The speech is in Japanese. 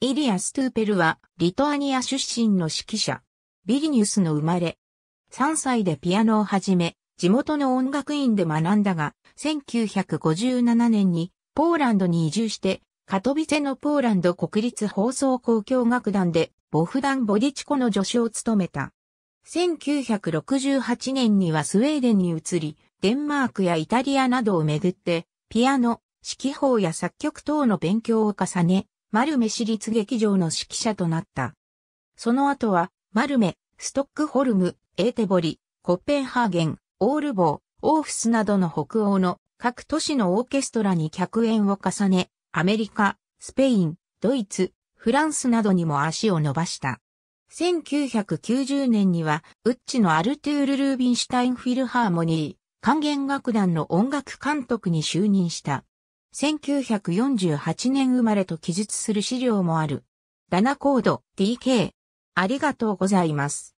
イリア・ストゥーペルはリトアニア出身の指揮者。ビリニュスの生まれ。3歳でピアノを始め、地元の音楽院で学んだが、1957年にポーランドに移住して、カトビツェのポーランド国立放送交響楽団で、ボフダン・ボディチコの助手を務めた。1968年にはスウェーデンに移り、デンマークやイタリアなどをめぐって、ピアノ、指揮法や作曲等の勉強を重ね、マルメ市立劇場の指揮者となった。その後は、マルメ、ストックホルム、エーテボリ、コッペンハーゲン、オールボー、オーフスなどの北欧の各都市のオーケストラに客演を重ね、アメリカ、スペイン、ドイツ、フランスなどにも足を伸ばした。1990年には、ウッチのアルトゥール・ルービンシュタインフィルハーモニー、管弦楽団の音楽監督に就任した。1948年生まれと記述する資料もある。ダナコード DK。ありがとうございます。